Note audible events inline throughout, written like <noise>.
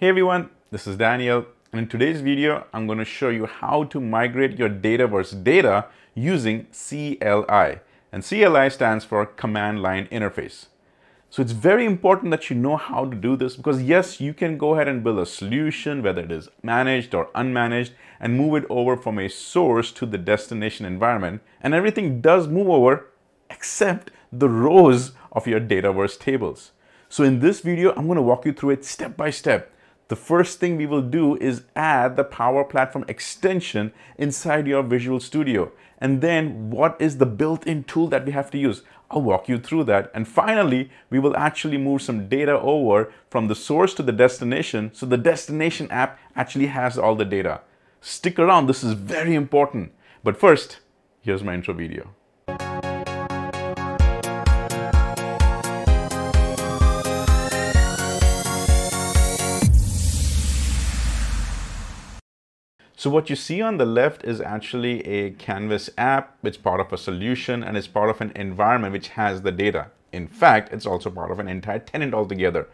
Hey everyone, this is Daniel and in today's video I'm going to show you how to migrate your Dataverse data using CLI and CLI stands for Command Line Interface. So it's very important that you know how to do this because yes, you can go ahead and build a solution, whether it is managed or unmanaged, and move it over from a source to the destination environment. And everything does move over except the rows of your Dataverse tables. So in this video, I'm gonna walk you through it step by step. The first thing we will do is add the Power Platform extension inside your Visual Studio. And then what is the built-in tool that we have to use? I'll walk you through that. And finally, we will actually move some data over from the source to the destination. So the destination app actually has all the data. Stick around, this is very important. But first, here's my intro video. So what you see on the left is actually a Canvas app. It's part of a solution and it's part of an environment which has the data. In fact, it's also part of an entire tenant altogether.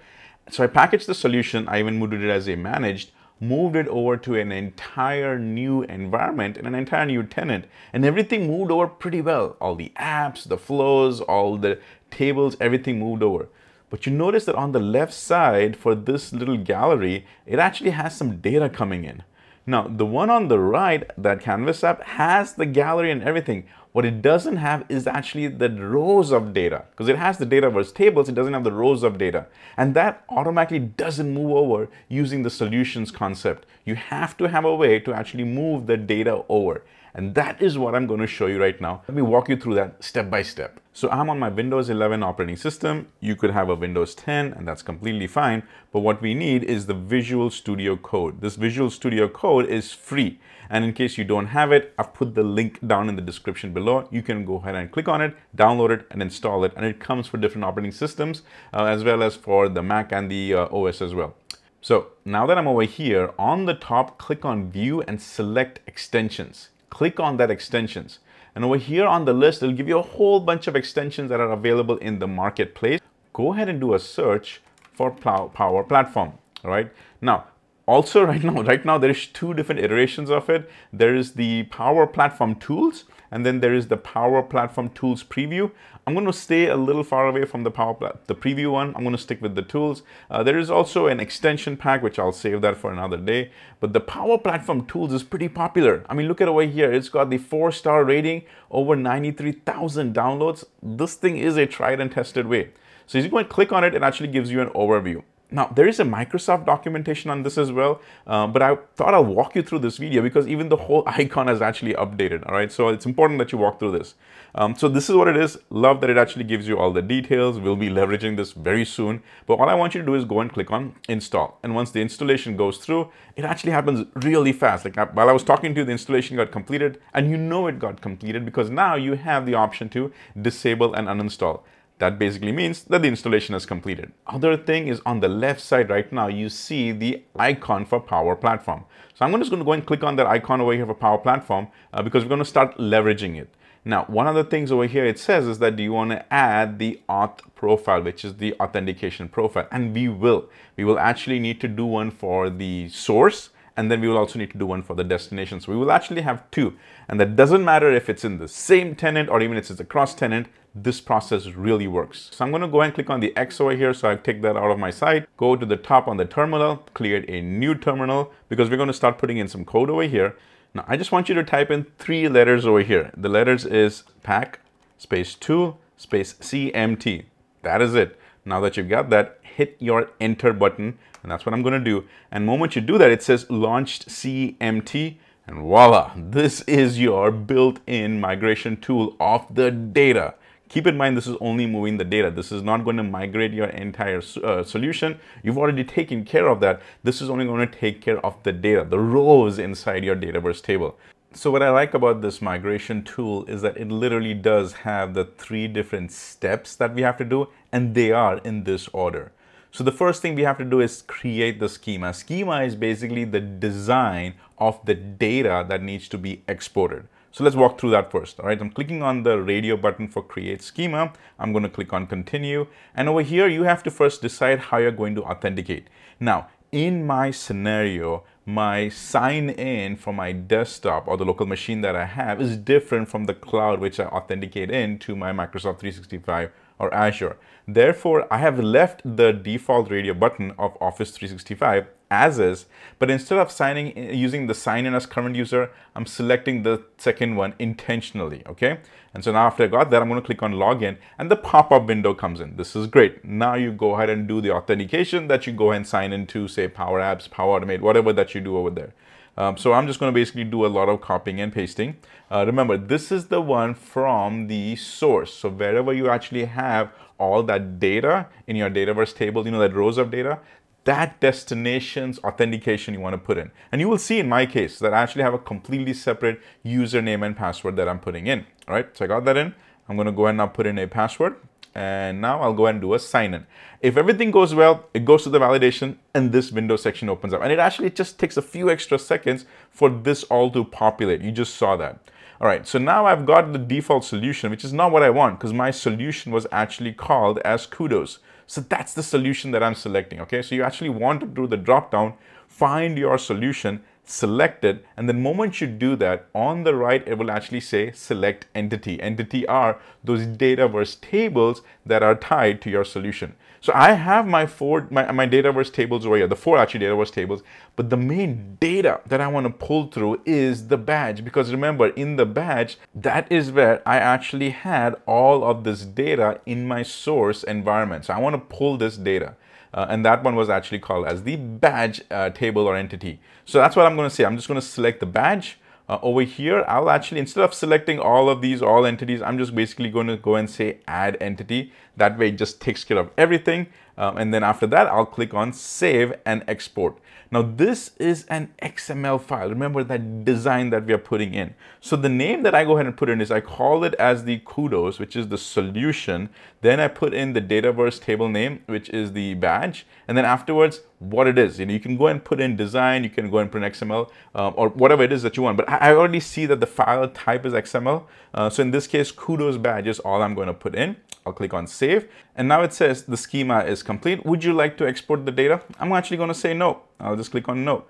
So I packaged the solution. I even moved it as a managed, moved it over to an entire new environment and an entire new tenant. And everything moved over pretty well. All the apps, the flows, all the tables, everything moved over. But you notice that on the left side for this little gallery, it actually has some data coming in. Now, the one on the right, that Canvas app, has the gallery and everything. What it doesn't have is actually the rows of data because it has the Dataverse tables, it doesn't have the rows of data. And that automatically doesn't move over using the solutions concept. You have to have a way to actually move the data over. And that is what I'm going to show you right now. Let me walk you through that step by step. So I'm on my Windows 11 operating system. You could have a Windows 10 and that's completely fine. But what we need is the Visual Studio Code. This Visual Studio Code is free. And in case you don't have it, I've put the link down in the description below. You can go ahead and click on it, download it and install it. And it comes for different operating systems uh, as well as for the Mac and the uh, OS as well. So now that I'm over here, on the top, click on View and select Extensions click on that extensions. And over here on the list, it'll give you a whole bunch of extensions that are available in the marketplace. Go ahead and do a search for Power Platform, all right? Now, also <laughs> right now, right now there's two different iterations of it. There is the Power Platform Tools, and then there is the Power Platform Tools preview. I'm going to stay a little far away from the Power the preview one. I'm going to stick with the tools. Uh, there is also an extension pack, which I'll save that for another day. But the Power Platform Tools is pretty popular. I mean, look at over here. It's got the four-star rating, over 93,000 downloads. This thing is a tried and tested way. So you go and click on it, it actually gives you an overview. Now, there is a Microsoft documentation on this as well, uh, but I thought I'll walk you through this video because even the whole <laughs> icon has actually updated, all right? So it's important that you walk through this. Um, so this is what it is. Love that it actually gives you all the details. We'll be leveraging this very soon. But all I want you to do is go and click on install. And once the installation goes through, it actually happens really fast. Like uh, while I was talking to you, the installation got completed and you know it got completed because now you have the option to disable and uninstall. That basically means that the installation is completed. Other thing is on the left side right now, you see the icon for Power Platform. So I'm just going to go and click on that icon over here for Power Platform uh, because we're going to start leveraging it. Now, one of the things over here it says is that do you want to add the auth profile, which is the authentication profile? And we will. We will actually need to do one for the source and then we will also need to do one for the destination. So we will actually have tool. And that doesn't matter if it's in the same tenant or even if it's a cross tenant, this process really works. So I'm gonna go and click on the X over here. So I take that out of my sight, go to the top on the terminal, create a new terminal because we're gonna start putting in some code over here. Now I just want you to type in three letters over here. The letters is pac space two space CMT. That is it. Now that you've got that, hit your enter button and that's what I'm gonna do. And moment you do that, it says launched CMT and voila, this is your built-in migration tool of the data. Keep in mind, this is only moving the data. This is not going to migrate your entire uh, solution. You've already taken care of that. This is only going to take care of the data, the rows inside your Dataverse table. So what I like about this migration tool is that it literally does have the three different steps that we have to do, and they are in this order. So the first thing we have to do is create the schema. Schema is basically the design of the data that needs to be exported. So let's walk through that first. All right, I'm clicking on the radio button for create schema. I'm going to click on continue. And over here, you have to first decide how you're going to authenticate. Now, in my scenario, my sign in for my desktop or the local machine that I have is different from the cloud which I authenticate in to my Microsoft 365 or Azure. Therefore, I have left the default radio button of Office 365 as is, but instead of signing using the sign in as current user, I'm selecting the second one intentionally, okay? And so now after I got that, I'm gonna click on login and the pop-up window comes in. This is great. Now you go ahead and do the authentication that you go and sign into, say Power Apps, Power Automate, whatever that you do over there. Um, so I'm just going to basically do a lot of copying and pasting. Uh, remember, this is the one from the source. So wherever you actually have all that data in your Dataverse table, you know, that rows of data, that destination's authentication you want to put in. And you will see in my case that I actually have a completely separate username and password that I'm putting in. All right, so I got that in. I'm going to go ahead and now put in a password. And now I'll go ahead and do a sign in. If everything goes well, it goes to the validation and this window section opens up. And it actually just takes a few extra seconds for this all to populate. You just saw that. All right, so now I've got the default solution, which is not what I want because my solution was actually called as kudos. So that's the solution that I'm selecting, okay? So you actually want to do the drop down, find your solution, select it, and the moment you do that, on the right, it will actually say select entity. Entity are those Dataverse tables that are tied to your solution. So I have my four, my, my Dataverse tables over here, the four actually Dataverse tables, but the main data that I want to pull through is the badge because remember in the badge, that is where I actually had all of this data in my source environment. So I want to pull this data. Uh, and that one was actually called as the badge uh, table or entity. So that's what I'm going to say. I'm just going to select the badge. Uh, over here, I'll actually, instead of selecting all of these, all entities, I'm just basically going to go and say add entity. That way it just takes care of everything. Um, and then after that, I'll click on save and export. Now this is an XML file. Remember that design that we are putting in. So the name that I go ahead and put in is I call it as the kudos, which is the solution. Then I put in the Dataverse table name, which is the badge. And then afterwards, what it is. You know, you can go and put in design, you can go and put in XML um, or whatever it is that you want. But I already see that the file type is XML. Uh, so in this case, kudos badge is all I'm going to put in. I'll click on save. And now it says the schema is complete. Would you like to export the data? I'm actually going to say no. I'll just click on no.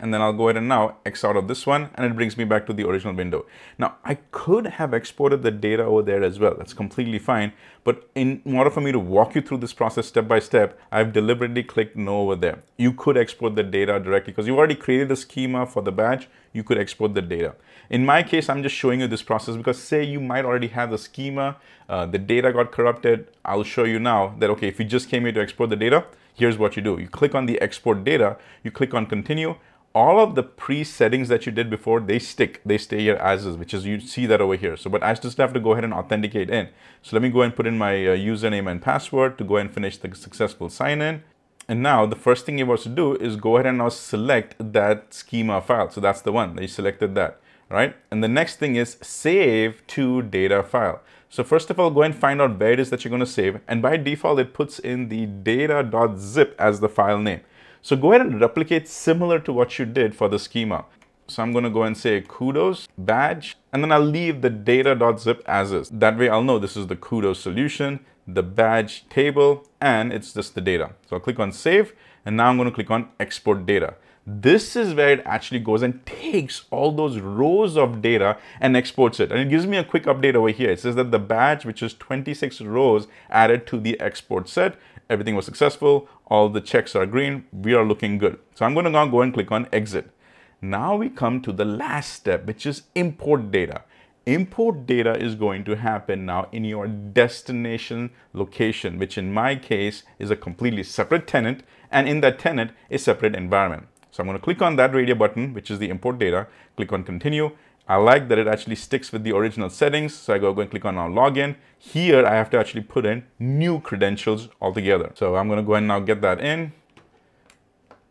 And then I'll go ahead and now X out of this one and it brings me back to the original window. Now I could have exported the data over there as well. That's completely fine. But in order for me to walk you through this process step by step, I've deliberately clicked no over there. You could export the data directly because you've already created the schema for the badge. You could export the data. In my case, I'm just showing you this process because say you might already have the schema, uh, the data got corrupted. I'll show you now that, okay, if you just came here to export the data, here's what you do. You click on the export data, you click on continue, all of the pre-settings that you did before, they stick, they stay here as is, which is you see that over here. So, but I just have to go ahead and authenticate in. So let me go and put in my uh, username and password to go and finish the successful sign in. And now the first thing you want to do is go ahead and now select that schema file. So that's the one, you selected that, right? And the next thing is save to data file. So first of all, go and find out where it is that you're going to save. And by default, it puts in the data.zip as the file name. So go ahead and replicate similar to what you did for the schema. So I'm going to go and say kudos badge, and then I'll leave the data.zip as is. That way I'll know this is the kudos solution, the badge table, and it's just the data. So I'll click on save, and now I'm going to click on export data. This is where it actually goes and takes all those rows of data and exports it. And it gives me a quick update over here. It says that the badge, which is 26 rows added to the export set, everything was successful. All the checks are green. We are looking good. So I'm going to now go and click on exit. Now we come to the last step, which is import data. Import data is going to happen now in your destination location, which in my case is a completely separate tenant. And in that tenant, a separate environment. So I'm going to click on that radio button, which is the import data, click on continue. I like that it actually sticks with the original settings. So I go, go and click on now login. Here, I have to actually put in new credentials altogether. So I'm going to go and now get that in.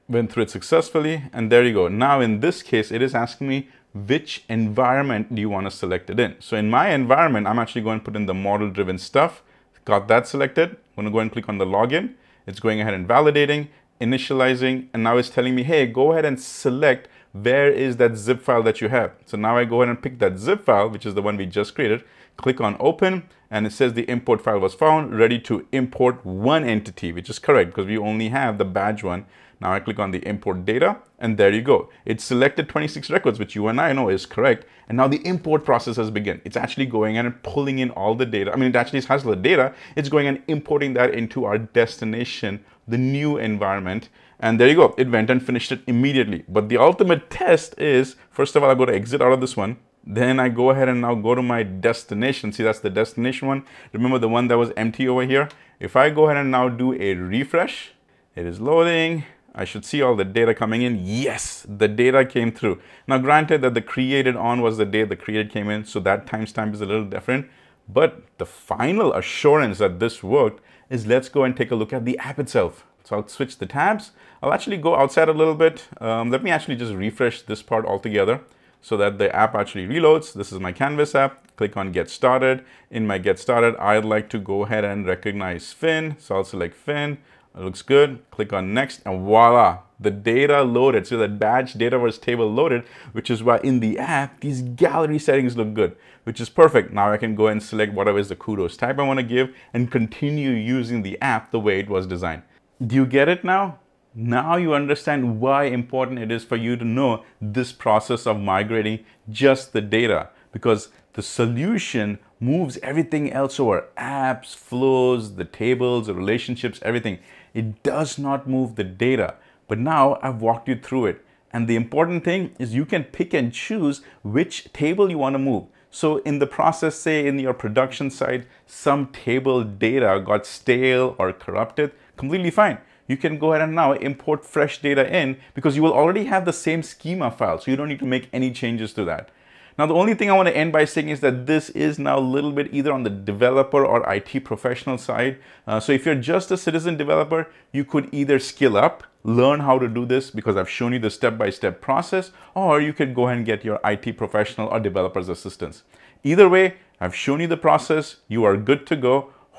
Went through it successfully. And there you go. Now, in this case, it is asking me which environment do you want to select it in. So in my environment, I'm actually going to put in the model driven stuff. Got that selected. I'm going to go and click on the login. It's going ahead and validating initializing, and now it's telling me, hey, go ahead and select where is that zip file that you have. So now I go ahead and pick that zip file, which is the one we just created, click on open, and it says the import file was found, ready to import one entity, which is correct because we only have the badge one. Now I click on the import data and there you go. It selected 26 records, which you and I know is correct. And now the import process has begun. It's actually going and pulling in all the data. I mean, it actually has the data. It's going and importing that into our destination, the new environment. And there you go. It went and finished it immediately. But the ultimate test is, first of all, I go to exit out of this one. Then I go ahead and now go to my destination. See, that's the destination one. Remember the one that was empty over here? If I go ahead and now do a refresh, it is loading. I should see all the data coming in. Yes, the data came through. Now, granted that the created on was the day the created came in, so that timestamp is a little different. But the final assurance that this worked is let's go and take a look at the app itself. So I'll switch the tabs. I'll actually go outside a little bit. Um, let me actually just refresh this part altogether so that the app actually reloads. This is my Canvas app. Click on Get Started. In my Get Started, I'd like to go ahead and recognize Finn. So I'll select Finn. It looks good. Click on next and voila, the data loaded. So that badge data was table loaded, which is why in the app, these gallery settings look good, which is perfect. Now I can go and select whatever is the kudos type I want to give and continue using the app the way it was designed. Do you get it now? Now you understand why important it is for you to know this process of migrating just the data because the solution moves everything else over apps, flows, the tables, the relationships, everything. It does not move the data. But now I've walked you through it. And the important thing is you can pick and choose which table you want to move. So in the process, say in your production side, some table data got stale or corrupted, completely fine. You can go ahead and now import fresh data in because you will already have the same schema file. So you don't need to make any changes to that. Now, the only thing I want to end by saying is that this is now a little bit either on the developer or IT professional side. Uh, so if you're just a citizen developer, you could either skill up, learn how to do this because I've shown you the step-by-step -step process, or you could go ahead and get your IT professional or developer's assistance. Either way, I've shown you the process. You are good to go.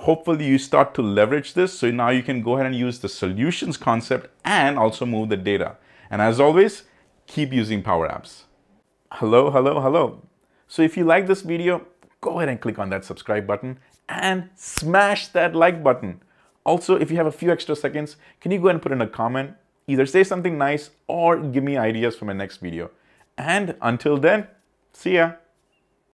Hopefully you start to leverage this. So now you can go ahead and use the solutions concept and also move the data. And as always, keep using Power Apps hello, hello, hello. So if you like this video, go ahead and click on that subscribe button and smash that like button. Also, if you have a few extra seconds, can you go ahead and put in a comment? Either say something nice or give me ideas for my next video. And until then, see ya.